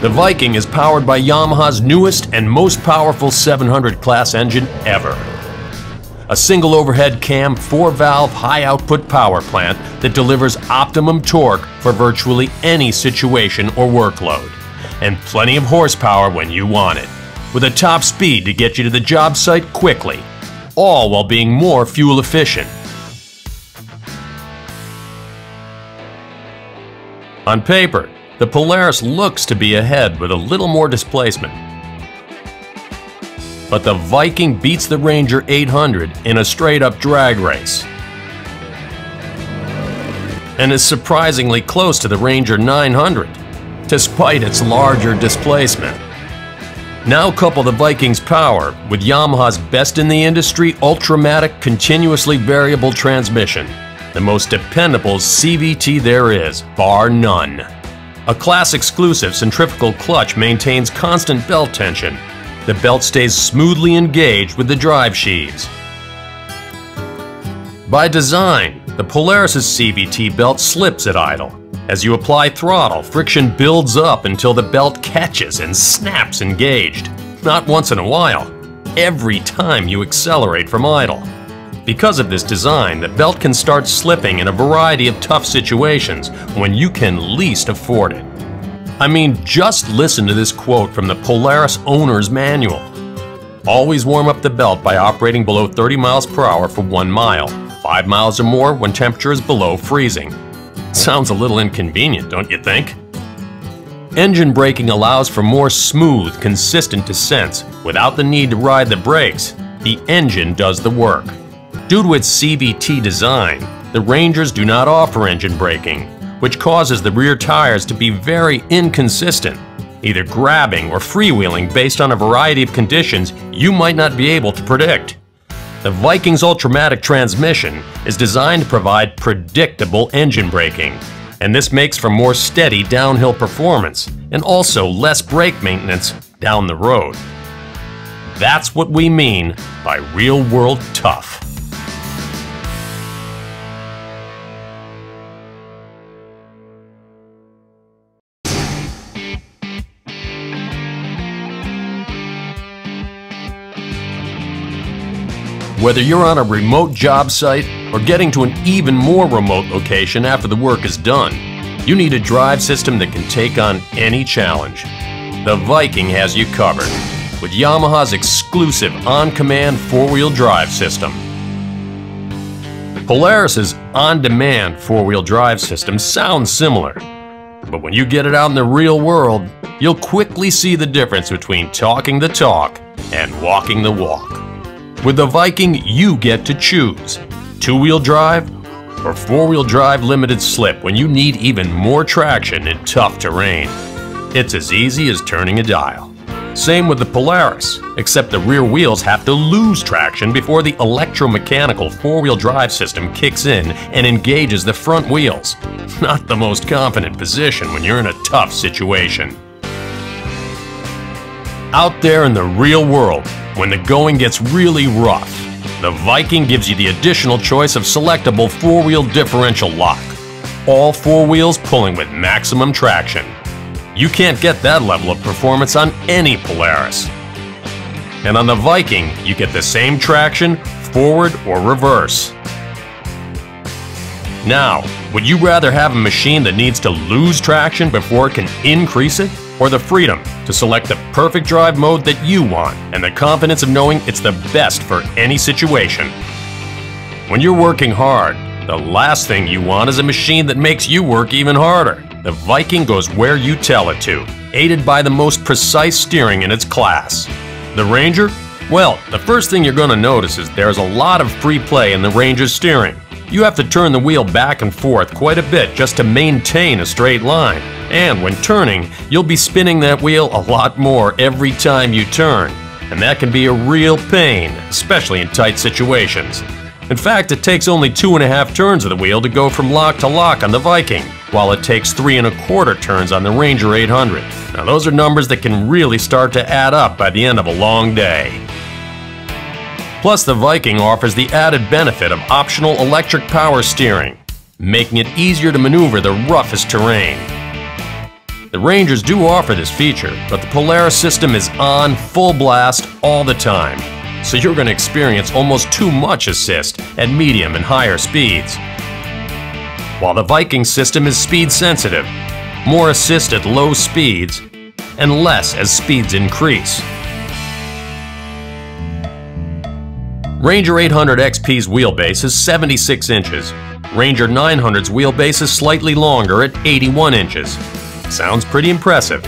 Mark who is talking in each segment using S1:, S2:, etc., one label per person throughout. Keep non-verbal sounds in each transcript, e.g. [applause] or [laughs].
S1: The Viking is powered by Yamaha's newest and most powerful 700 class engine ever. A single overhead cam, four valve, high output power plant that delivers optimum torque for virtually any situation or workload. And plenty of horsepower when you want it, with a top speed to get you to the job site quickly, all while being more fuel efficient. On paper, the Polaris looks to be ahead with a little more displacement. But the Viking beats the Ranger 800 in a straight-up drag race. And is surprisingly close to the Ranger 900, despite its larger displacement. Now couple the Viking's power with Yamaha's best in the industry Ultramatic continuously variable transmission the most dependable CVT there is, bar none. A class exclusive centrifugal clutch maintains constant belt tension. The belt stays smoothly engaged with the drive sheaves. By design, the Polaris' CVT belt slips at idle. As you apply throttle, friction builds up until the belt catches and snaps engaged. Not once in a while, every time you accelerate from idle. Because of this design, the belt can start slipping in a variety of tough situations when you can least afford it. I mean, just listen to this quote from the Polaris owner's manual. Always warm up the belt by operating below 30 miles per hour for one mile, 5 miles or more when temperature is below freezing. Sounds a little inconvenient, don't you think? Engine braking allows for more smooth, consistent descents without the need to ride the brakes. The engine does the work. Due to its CVT design, the Rangers do not offer engine braking, which causes the rear tires to be very inconsistent, either grabbing or freewheeling based on a variety of conditions you might not be able to predict. The Viking's Ultramatic transmission is designed to provide predictable engine braking, and this makes for more steady downhill performance and also less brake maintenance down the road. That's what we mean by real world tough. Whether you're on a remote job site or getting to an even more remote location after the work is done, you need a drive system that can take on any challenge. The Viking has you covered with Yamaha's exclusive on-command four-wheel drive system. Polaris's on-demand four-wheel drive system sounds similar, but when you get it out in the real world, you'll quickly see the difference between talking the talk and walking the walk. With the Viking, you get to choose two-wheel drive or four-wheel drive limited slip when you need even more traction in tough terrain. It's as easy as turning a dial. Same with the Polaris, except the rear wheels have to lose traction before the electromechanical four-wheel drive system kicks in and engages the front wheels. [laughs] Not the most confident position when you're in a tough situation. Out there in the real world, when the going gets really rough, the Viking gives you the additional choice of selectable four-wheel differential lock. All four wheels pulling with maximum traction. You can't get that level of performance on any Polaris. And on the Viking, you get the same traction, forward or reverse. Now, would you rather have a machine that needs to lose traction before it can increase it? Or the freedom to select the perfect drive mode that you want and the confidence of knowing it's the best for any situation. When you're working hard, the last thing you want is a machine that makes you work even harder. The Viking goes where you tell it to, aided by the most precise steering in its class. The Ranger? Well, the first thing you're going to notice is there's a lot of free play in the Ranger's steering. You have to turn the wheel back and forth quite a bit just to maintain a straight line. And when turning, you'll be spinning that wheel a lot more every time you turn. And that can be a real pain, especially in tight situations. In fact, it takes only two and a half turns of the wheel to go from lock to lock on the Viking, while it takes three and a quarter turns on the Ranger 800. Now those are numbers that can really start to add up by the end of a long day. Plus, the Viking offers the added benefit of optional electric power steering, making it easier to maneuver the roughest terrain. The Rangers do offer this feature, but the Polaris system is on full blast all the time, so you're going to experience almost too much assist at medium and higher speeds. While the Viking system is speed sensitive, more assist at low speeds, and less as speeds increase. Ranger 800 XP's wheelbase is 76 inches. Ranger 900's wheelbase is slightly longer at 81 inches. Sounds pretty impressive.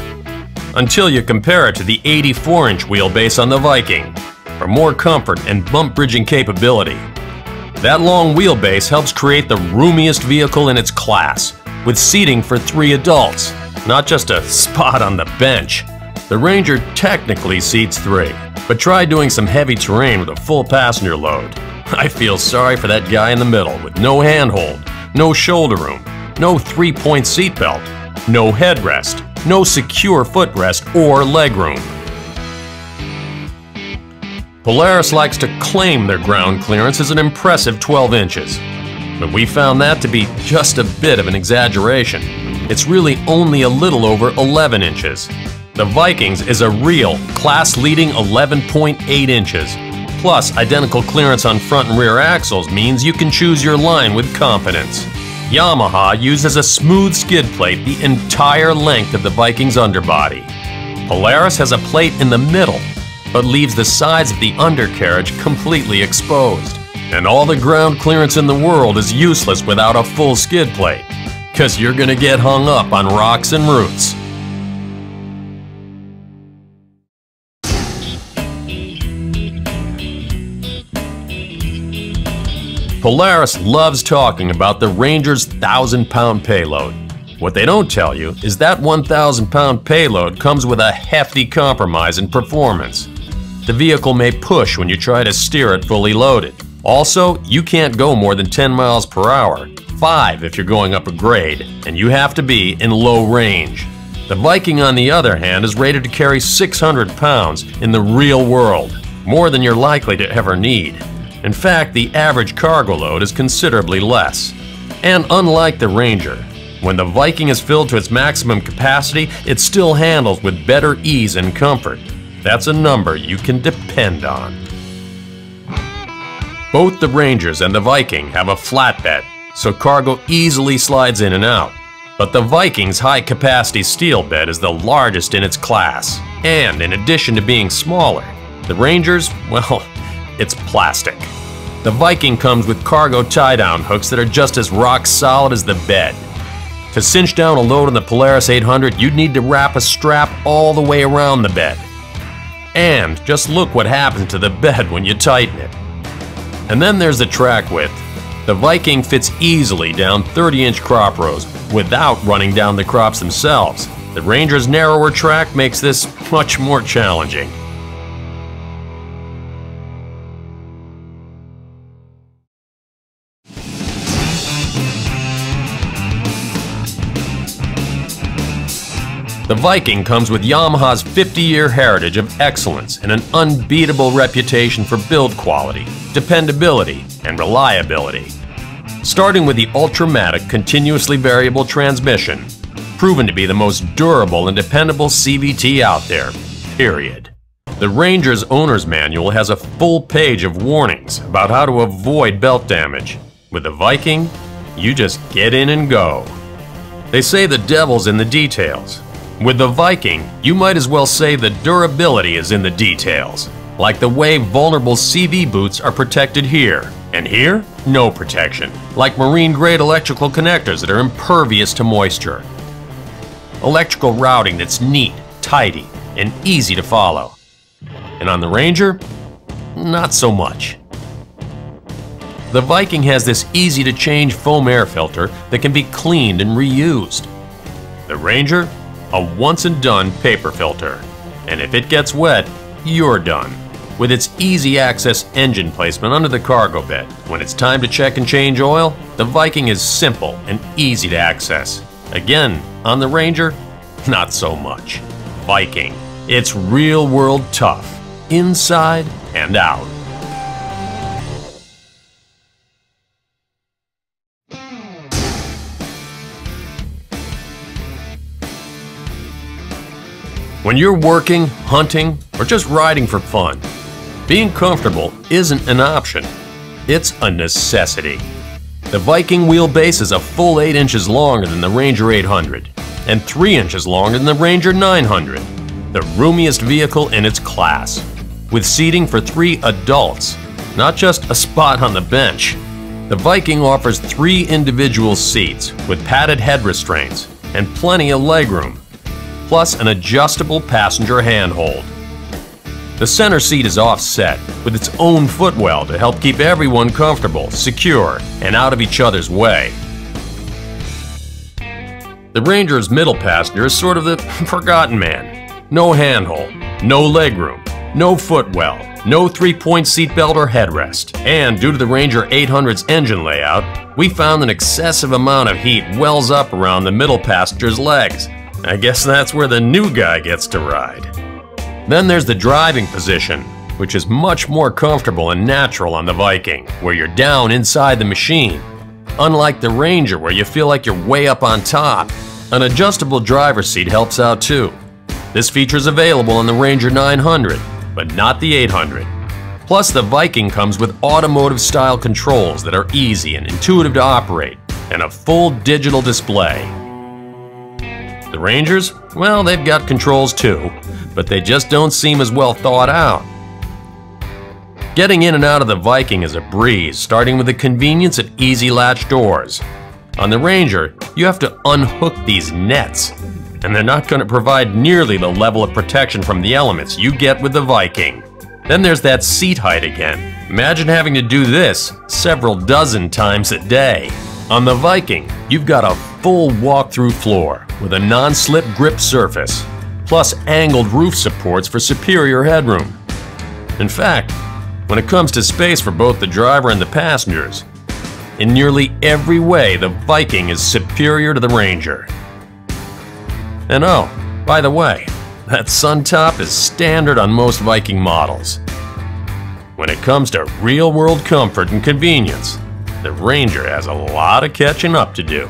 S1: Until you compare it to the 84 inch wheelbase on the Viking, for more comfort and bump bridging capability. That long wheelbase helps create the roomiest vehicle in its class, with seating for three adults, not just a spot on the bench. The Ranger technically seats three, but try doing some heavy terrain with a full passenger load. [laughs] I feel sorry for that guy in the middle with no handhold, no shoulder room, no three-point seatbelt, no headrest, no secure footrest or legroom. Polaris likes to claim their ground clearance as an impressive 12 inches, but we found that to be just a bit of an exaggeration. It's really only a little over 11 inches. The Vikings is a real, class-leading 11.8 inches. Plus, identical clearance on front and rear axles means you can choose your line with confidence. Yamaha uses a smooth skid plate the entire length of the Viking's underbody. Polaris has a plate in the middle, but leaves the sides of the undercarriage completely exposed. And all the ground clearance in the world is useless without a full skid plate, cause you're gonna get hung up on rocks and roots. Polaris loves talking about the Ranger's 1,000 pound payload. What they don't tell you is that 1,000 pound payload comes with a hefty compromise in performance. The vehicle may push when you try to steer it fully loaded. Also, you can't go more than 10 miles per hour, 5 if you're going up a grade, and you have to be in low range. The Viking, on the other hand, is rated to carry 600 pounds in the real world, more than you're likely to ever need. In fact, the average cargo load is considerably less. And unlike the Ranger, when the Viking is filled to its maximum capacity, it still handles with better ease and comfort. That's a number you can depend on. Both the Rangers and the Viking have a flatbed, so cargo easily slides in and out. But the Viking's high-capacity steel bed is the largest in its class. And in addition to being smaller, the Rangers, [laughs] well, it's plastic. The Viking comes with cargo tie-down hooks that are just as rock solid as the bed. To cinch down a load on the Polaris 800, you'd need to wrap a strap all the way around the bed. And just look what happens to the bed when you tighten it. And then there's the track width. The Viking fits easily down 30-inch crop rows without running down the crops themselves. The Ranger's narrower track makes this much more challenging. The Viking comes with Yamaha's 50-year heritage of excellence and an unbeatable reputation for build quality, dependability, and reliability. Starting with the Ultramatic continuously variable transmission, proven to be the most durable and dependable CVT out there, period. The Ranger's owner's manual has a full page of warnings about how to avoid belt damage. With the Viking, you just get in and go. They say the devil's in the details, with the Viking, you might as well say the durability is in the details, like the way vulnerable CV boots are protected here. And here, no protection, like marine-grade electrical connectors that are impervious to moisture. Electrical routing that's neat, tidy, and easy to follow. And on the Ranger, not so much. The Viking has this easy-to-change foam air filter that can be cleaned and reused. The Ranger a once and done paper filter. And if it gets wet, you're done. With its easy access engine placement under the cargo bed, when it's time to check and change oil, the Viking is simple and easy to access. Again, on the Ranger, [laughs] not so much. Viking, it's real world tough, inside and out. When you're working, hunting, or just riding for fun, being comfortable isn't an option, it's a necessity. The Viking wheelbase is a full 8 inches longer than the Ranger 800 and 3 inches longer than the Ranger 900, the roomiest vehicle in its class, with seating for three adults, not just a spot on the bench. The Viking offers three individual seats with padded head restraints and plenty of legroom, plus an adjustable passenger handhold. The center seat is offset with its own footwell to help keep everyone comfortable, secure, and out of each other's way. The Ranger's middle passenger is sort of the [laughs] forgotten man. No handhold, no legroom, no footwell, no three-point seatbelt or headrest. And due to the Ranger 800's engine layout, we found an excessive amount of heat wells up around the middle passenger's legs. I guess that's where the new guy gets to ride. Then there's the driving position, which is much more comfortable and natural on the Viking, where you're down inside the machine. Unlike the Ranger, where you feel like you're way up on top. An adjustable driver's seat helps out too. This feature is available on the Ranger 900, but not the 800. Plus, the Viking comes with automotive style controls that are easy and intuitive to operate, and a full digital display. The Rangers, well, they've got controls too, but they just don't seem as well thought out. Getting in and out of the Viking is a breeze, starting with the convenience of easy latch doors. On the Ranger, you have to unhook these nets, and they're not going to provide nearly the level of protection from the elements you get with the Viking. Then there's that seat height again. Imagine having to do this several dozen times a day. On the Viking, you've got a full walk-through floor with a non-slip grip surface, plus angled roof supports for superior headroom. In fact, when it comes to space for both the driver and the passengers, in nearly every way the Viking is superior to the Ranger. And oh, by the way, that sun top is standard on most Viking models. When it comes to real-world comfort and convenience, the Ranger has a lot of catching up to do.